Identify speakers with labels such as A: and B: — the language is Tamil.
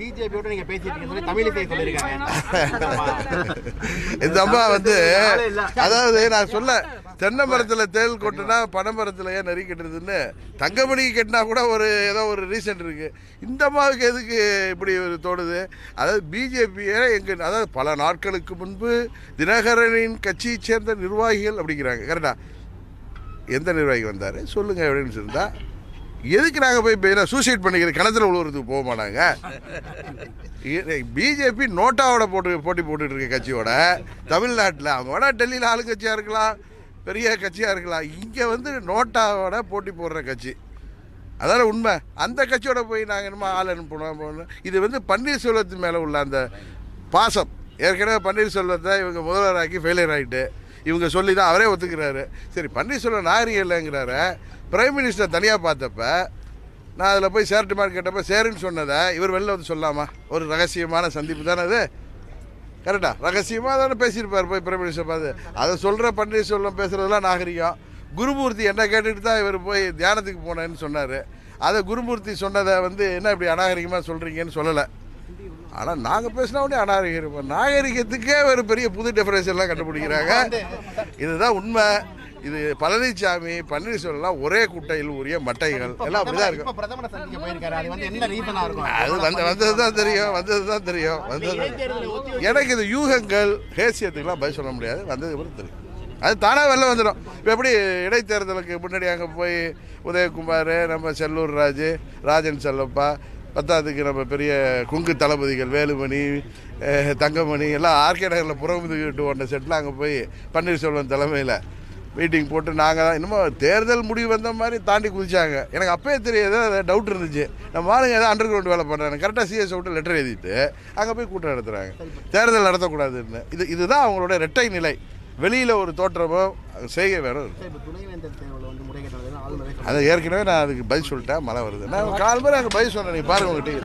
A: பிஜேபியோட நீங்க பேசிட்டு தமிழிசை சொல்லியிருக்காங்க.
B: இந்த அம்மா வந்து அதாவது நான் சொல்ல தென்னை மரத்துல தேள் கொட்டுனா பனை மரத்துல ஏன் நெறி கட்டுறதுன்னு தங்கமணிக்கு கட்டினா கூட ஒரு ஏதோ ஒரு ரீசன் இருக்கு. இந்த அம்மாவுக்கு எதுக்கு இப்படி ஒரு தோணுது? அதாவது பிஜேபியை எங்க அதாவது பல நாட்களுக்கு முன்பு தினகரனின் கட்சியை சேர்ந்த நிர்வாகிகள் அப்படிங்கிறாங்க. கரெக்டா எந்த நிர்வாகி வந்தார்? சொல்லுங்க அப்படின்னு இருந்தா எதுக்கு நாங்கள் போய் சூசைட் பண்ணிக்கிற கிணத்துல உழுவுறதுக்கு போக மாட்டாங்க பிஜேபி நோட்டாவோட போட்டு போட்டி போட்டுட்டு இருக்க கட்சியோட தமிழ்நாட்டில். அவங்க வேணா டெல்லியில் ஆளுங்கட்சியாக இருக்கலாம் பெரிய கட்சியாக இருக்கலாம். இங்கே வந்து நோட்டாவோட போட்டி போடுற கட்சி. அதான உண்மை? அந்த கட்சியோட போய் நாங்கள் என்னமோ ஆள் அனுப்பணும் போகணும். இது வந்து பன்னீர்செல்வத்து மேலே உள்ள அந்த பாசம். ஏற்கனவே பன்னீர்செல்வத்தை இவங்க முதல்வராக்கி ஃபெயிலியர் ஆகிட்டு இவங்க சொல்லி தான் அவரே ஒத்துக்கிறாரு. சரி பன்னீர்செல்வம் நாகரிகம் இல்லைங்கிறார. பிரைம் மினிஸ்டர் தனியாக பார்த்தப்ப நான் அதில் போய் சேரட்டுமான்னு கேட்டப்ப சேருன்னு சொன்னதை இவர் வெளில வந்து சொல்லாமா? ஒரு ரகசியமான சந்திப்பு தானே அது? கரெக்டா ரகசியமாக தானே பேசியிருப்பார் போய் பிரைம் மினிஸ்டர் பார்த்து. அதை சொல்கிற பன்னீர்செல்வம் பேசுகிறதெல்லாம் நாகரிகம். குருமூர்த்தி என்ன கேட்டுட்டு தான் இவர் போய் தியானத்துக்கு போனேன்னு சொன்னார். அதை குருமூர்த்தி சொன்னதை வந்து என்ன இப்படி அநாகரிகமாக சொல்கிறீங்கன்னு சொல்லலை. ஆனால் நாங்கள் பேசினா உடனே அநாகரிகம். நாகரிகத்துக்கே ஒரு பெரிய புது டெஃபரேஷன்லாம் கண்டுபிடிக்கிறாங்க. இதுதான் உண்மை. இது பழனிசாமி பன்னீர்செல்வம்லாம் ஒரே குட்டையில் உரிய மட்டைகள். எல்லாம் அப்படிதான் இருக்கும்
A: இப்ப பிரதமரை சந்திக்க போயிருக்காரு. அது வந்து என்ன ரீசனா இருக்கும்?
B: அது வந்து வந்தது தான் தெரியும் வந்தது தான் தெரியும் வந்தது எனக்கு இது யூகங்கள் ஹேசியத்துக்கெல்லாம் பதில் சொல்ல முடியாது. வந்தது அப்புறம் தெரியும். அது தானாக வெளில வந்துடும் இப்போ எப்படி இடைத்தேர்தலுக்கு முன்னாடி அங்கே போய் உதயகுமார் நம்ம செல்லூர் ராஜு ராஜன் செல்லப்பா பத்தாவதுக்கு நம்ம பெரிய குங்கு தளபதிகள் வேலுமணி தங்கமணி எல்லாம் ஆர்கே நகரில் புறமுதுகிட்டு ஒன்ற செட்டில் அங்கே போய் பன்னீர்செல்வம் தலைமையில் மீட்டிங் போட்டு நாங்கள் தான். இன்னமும் தேர்தல் முடிவு வந்த மாதிரி தாண்டி குதிச்சாங்க. எனக்கு அப்பயே தெரியாது டவுட் இருந்துச்சு. நம்ம ஆளுங்க ஏதோ அண்டர் கிரவுண்ட் வேலை பண்ணுறாங்க கரெக்டாக சிஎஸ் விட்டு லெட்டர் எழுதிட்டு அங்கே போய் கூட்டம் நடத்துகிறாங்க தேர்தல் நடத்தக்கூடாதுன்னு. இது இதுதான் அவங்களோட இரட்டை நிலை. வெளியில் ஒரு தோற்றமும் செய்கை வேணும் அதை ஏற்கனவே நான் அதுக்கு பதில் சொல்லிட்டேன். மழை வருது நான் கால் பேர் அங்கே பதில் சொன்னேன் நீ பாருங்க உங்ககிட்ட